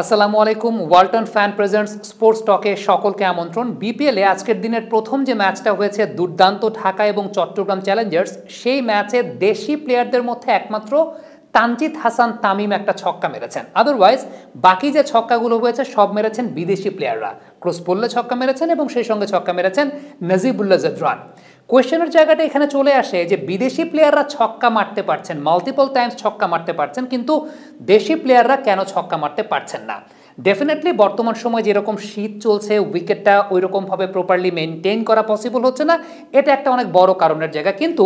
আসসালামু আলাইকুম, Walton fan presents, sports টকে সকলকে আমন্ত্রণ। বিপিএলে আজকের দিনের প্রথম যে ম্যাচটা হয়েছে দুর্দান্ত ঢাকা এবং চট্টগ্রাম চ্যালেঞ্জার্স, সেই ম্যাচে দেশি প্লেয়ারদের মধ্যে একমাত্র তানজিদ হাসান তামিম একটা ছক্কা মেরেছেন। আদারওয়াইজ বাকি যে ছক্কাগুলো হয়েছে, সব মেরেছেন বিদেশি প্লেয়াররা ক্রস পড়লে ছক্কা মেরেছেন এবং সেই সঙ্গে ছক্কা মেরেছেন নজিবুল্লা জদরান। কোয়েশ্চেনের জায়গাটা এখানে চলে আসে যে, বিদেশি প্লেয়াররা ছক্কা মারতে পারছেন মাল্টিপল টাইমস ছক্কা মারতে পারছেন, কিন্তু দেশি প্লেয়াররা কেন ছক্কা মারতে পারছেন না? ডেফিনেটলি বর্তমান সময় যেরকম শীত চলছে উইকেটটা ওই রকমভাবে প্রপারলি মেনটেন করা পসিবল হচ্ছে না। এটা একটা অনেক বড় কারণের জায়গা। কিন্তু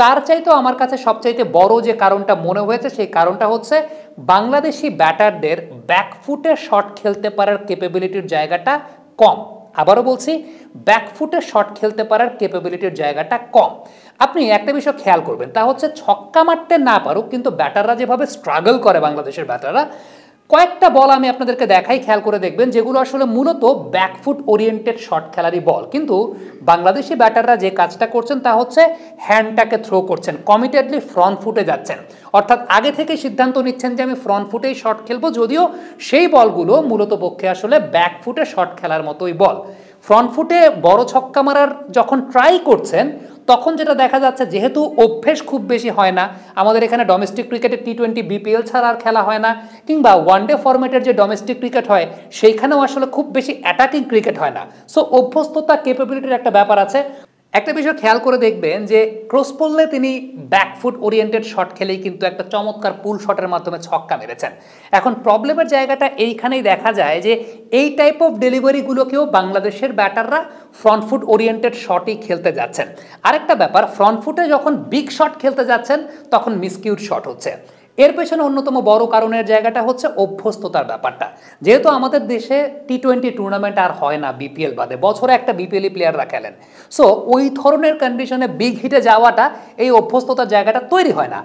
তার চাইতেও আমার কাছে সবচাইতে বড় যে কারণটা মনে হয়েছে, সেই কারণটা হচ্ছে বাংলাদেশি ব্যাটারদের ব্যাকফুটে শট খেলতে পারার ক্যাপেবিলিটির জায়গাটা কম। আবারও বলছি ব্যাকফুটে শট খেলতে পারার ক্যাপেবিলিটির জায়গাটা কম। আপনি একটা বিষয় খেয়াল করবেন, তা হচ্ছে ছক্কা মারতে না পারুক, কিন্তু ব্যাটাররা যেভাবে স্ট্রাগল করে বাংলাদেশের ব্যাটাররা কয়েকটা বল আমি আপনাদেরকে দেখাই, খেয়াল করে দেখবেন, যেগুলো আসলে মূলত ব্যাকফুট ওরিয়েন্টেড শট খেলারই বল। কিন্তু বাংলাদেশি ব্যাটাররা যে কাজটা করছেন তা হচ্ছে হ্যান্ডটাকে থ্রো করছেন কমিটেডলি ফ্রন্ট ফুটে যাচ্ছেন। অর্থাৎ আগে থেকে সিদ্ধান্ত নিচ্ছেন যে আমি ফ্রন্ট ফুটেই শট খেলব, যদিও সেই বলগুলো মূলত পক্ষে আসলে ব্যাকফুটে শট খেলার মতোই বল। ফ্রন্ট ফুটে বড় ছক্কা মারার যখন ট্রাই করছেন তখন যেটা দেখা যাচ্ছে, যেহেতু অভ্যেস খুব বেশি হয় না, আমাদের এখানে ডোমেস্টিক ক্রিকেটে টি টোয়েন্টি বিপিএল ছাড়া আর খেলা হয় না, কিংবা ওয়ান ডে ফরম্যাটের যে ডোমেস্টিক ক্রিকেট হয়, সেইখানেও আসলে খুব বেশি অ্যাটাকিং ক্রিকেট হয় না। সো অভ্যস্ততা কেপাবিলিটির একটা ব্যাপার আছে। একটা বিষয় খেয়াল করে দেখবেন যে ক্রস পড়লে তিনি ব্যাকফুট ওরিয়েন্টেড শট খেলেই কিন্তু একটা চমৎকার পুল শটের মাধ্যমে ছক্কা মেরেছেন। এখন প্রবলেমের জায়গাটা এইখানেই দেখা যায় যে এই টাইপ অফ ডেলিভারিগুলোকেও বাংলাদেশের ব্যাটাররা ফ্রন্ট ফুট ওরিয়েন্টেড শটই খেলতে যাচ্ছেন। আরেকটা ব্যাপার ফ্রন্ট ফুটে যখন বিগ শট খেলতে যাচ্ছেন, তখন মিসকিউট শট হচ্ছে। এর পেছনে অন্যতম বড় কারণের জায়গাটা হচ্ছে অভ্যস্ততার ব্যাপারটা। যেহেতু আমাদের দেশে টি টোয়েন্টি টুর্নামেন্ট আর হয় না বিপিএল বাদে, বছরে একটা বিপিএলই প্লেয়াররা খেলেন। সো ওই ধরনের কন্ডিশনে বিগ হিটে যাওয়াটা, এই অভ্যস্ততার জায়গাটা তৈরি হয় না।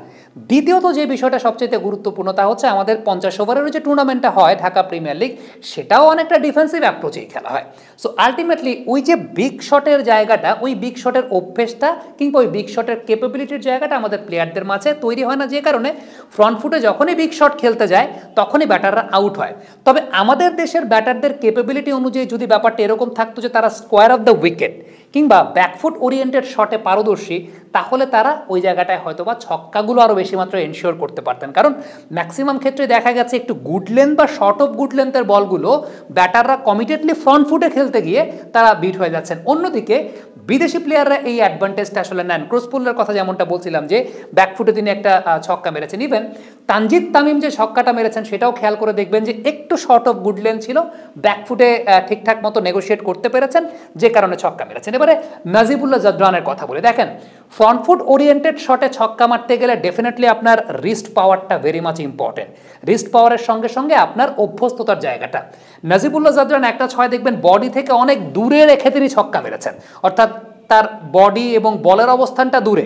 দ্বিতীয়ত যে বিষয়টা সবচেয়ে গুরুত্বপূর্ণ, তা হচ্ছে আমাদের পঞ্চাশ ওভারের যে টুর্নামেন্টটা হয় ঢাকা প্রিমিয়ার লিগ সেটাও অনেকটা ডিফেন্সিভ অ্যাপ্রোচেই খেলা হয়। সো আলটিমেটলি ওই যে বিগ শটের জায়গাটা, ওই বিগ শটের অভ্যেসটা, কিংবা ওই বিগ শটের ক্যাপাবিলিটির জায়গাটা আমাদের প্লেয়ারদের মাঝে তৈরি হয় না, যে কারণে ফ্রন্ট ফুটে যখনই বিগ শট খেলতে যায়, তখনই ব্যাটাররা আউট হয়। তবে আমাদের দেশের ব্যাটারদের ক্যাপাবিলিটি অনুযায়ী যদি ব্যাপারটা এরকম থাকতো যে তারা স্কোয়ার অফ দ্য উইকেট কিংবা ব্যাকফুট ওরিয়েন্টেড শটে পারদর্শী তাহলে তারা ওই জায়গাটায় হয়তো বা ছক্কাগুলো আরও বেশি মাত্রা এনশিওর করতে পারতেন। কারণ ম্যাক্সিমাম ক্ষেত্রে দেখা গেছে একটু গুড লেন্থ বা শর্ট অফ গুড লেন্থের বলগুলো ব্যাটাররা কমিটেডলি ফ্রন্ট ফুটে খেলতে গিয়ে তারা বিট হয়ে যাচ্ছেন। অন্যদিকে বিদেশি প্লেয়াররা এই অ্যাডভান্টেজটা আসলে নেন। ক্রসপুলের কথা যেমনটা বলছিলাম যে ব্যাকফুটে তিনি একটা ছক্কা মেরেছেন। ইভেন তানজিদ তামিম যে ছক্কাটা মেরেছেন, সেটাও খেয়াল করে দেখবেন যে একটু শর্ট অফ গুড লেন্থ ছিল। ব্যাকফুটে ঠিকঠাক মতো নেগোশিয়েট করতে পেরেছেন, যে কারণে ছক্কা মেরেছেন। এবারে নাজিবুল্লাহ জাদরানের কথা বলে। দেখেন ফ্রন্ট ফুট ওরিয়েন্টেড শটে ছক্কা মারতে গেলে ডেফিনেটলি আপনার রিস্ট পাওয়ারটা ভেরি মাচ ইম্পর্টেন্ট রিস্ট পাওয়ারের সঙ্গে সঙ্গে আপনার অভ্যস্ততার জায়গাটা। নাজিবুল্লাহ জাদরান একটা ছয় দেখবেন বডি থেকে অনেক দূরে রেখে তিনি ছক্কা মেরেছেন। অর্থাৎ তার বডি এবং বলের অবস্থানটা দূরে।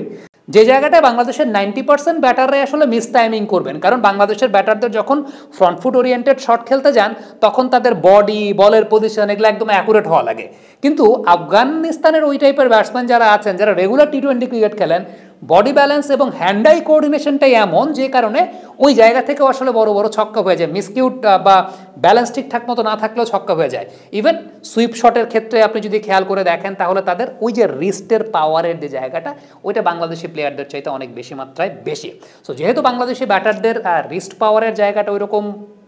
যে জায়গাটায় বাংলাদেশের নাইনটি পার্সেন্ট ব্যাটাররাই আসলে মিস টাইমিং করবেন, কারণ বাংলাদেশের ব্যাটারদের যখন ফ্রন্ট ফুট ওরিয়েন্টেড শট খেলতে যান, তখন তাদের বডি বলের পজিশন এগুলো একদম অ্যাকুরেট হওয়া লাগে। কিন্তু আফগানিস্তানের ওই টাইপের ব্যাটসম্যান যারা আছেন, যারা রেগুলার টি টোয়েন্টি ক্রিকেট খেলেন বডি ব্যালেন্স এবং হ্যান্ড আই কোঅর্ডিনেশনটাই এমন যে কারণে ওই জায়গা থেকেও আসলে বড় বড় ছক্কা হয়ে যায়। মিসকিউট বা ব্যালেন্স ঠিকঠাক মতো না থাকলেও ছক্কা হয়ে যায়। ইভেন সুইপ শটের ক্ষেত্রে আপনি যদি খেয়াল করে দেখেন, তাহলে তাদের ওই যে রিস্টের পাওয়ারের যে জায়গাটা, ওইটা বাংলাদেশি প্লেয়ারদের চাইতে অনেক বেশি মাত্রায় বেশি। সো যেহেতু বাংলাদেশি ব্যাটারদের রিস্ট পাওয়ারের জায়গাটা ওই রকম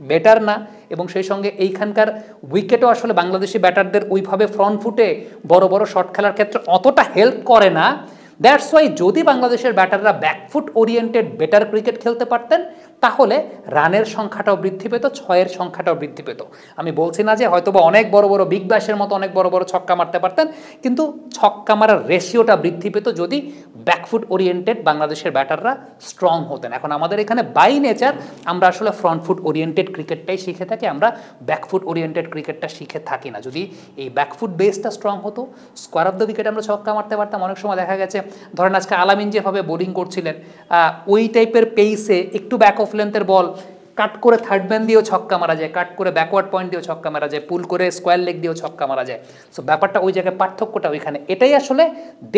বেটার না, এবং সেই সঙ্গে এইখানকার উইকেটও আসলে বাংলাদেশি ব্যাটারদের ওইভাবে ফ্রন্ট ফুটে বড় বড় শট খেলার ক্ষেত্রে অতটা হেল্প করে না দ্যাটস ওয়াই যদি বাংলাদেশের ব্যাটাররা back foot oriented better cricket খেলতে পারতেন তাহলে রানের সংখ্যাটাও বৃদ্ধি পেত, ছয়ের সংখ্যাটাও বৃদ্ধি পেত। আমি বলছি না যে হয়তোবা অনেক বড় বড় বিগ ব্যাশের মতো অনেক বড় বড় ছক্কা মারতে পারতেন, কিন্তু ছক্কা মারার রেশিওটা বৃদ্ধি পেত যদি ব্যাকফুট ওরিয়েন্টেড বাংলাদেশের ব্যাটাররা স্ট্রং হতেন। এখন আমাদের এখানে বাই নেচার আমরা আসলে ফ্রন্ট ফুট ওরিয়েন্টেড ক্রিকেটটাই শিখে থাকি, আমরা ব্যাকফুট ওরিয়েন্টেড ক্রিকেটটা শিখে থাকি না। যদি এই ব্যাকফুট বেসটা স্ট্রং হতো স্কোয়ার অফ দ্য উইকেট আমরা ছক্কা মারতে পারতাম। অনেক সময় দেখা গেছে, ধরেন আজকে আলামিন যেভাবে বোলিং করছিলেন ওই টাইপের পেইসে একটু ব্যাক অফ লেন্থের বল কাট করে থার্ড ম্যান দিয়েও ছক্কা মারা যায় কাট করে ব্যাকওয়ার্ড পয়েন্ট দিয়েও ছক্কা মারা যায় পুল করে স্কোয়ার লেগ দিয়েও ছক্কা মারা যায়। সো ব্যাপারটা ওই জায়গায় পার্থক্যটা ওইখানে। এটাই আসলে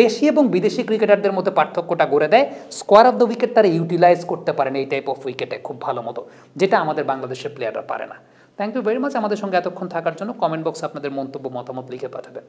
দেশি এবং বিদেশি ক্রিকেটারদের মধ্যে পার্থক্যটা গড়ে দেয়। স্কোয়ার অফ দ্য উইকেট তারা ইউটিলাইজ করতে পারেন এই টাইপ অফ উইকেটে খুব ভালো মতো, যেটা আমাদের বাংলাদেশের প্লেয়াররা পারে না। থ্যাংক ইউ ভেরি মাচ আমাদের সঙ্গে এতক্ষণ থাকার জন্য। কমেন্ট বক্সে আপনাদের মন্তব্য, মতামত লিখে পাঠাবেন।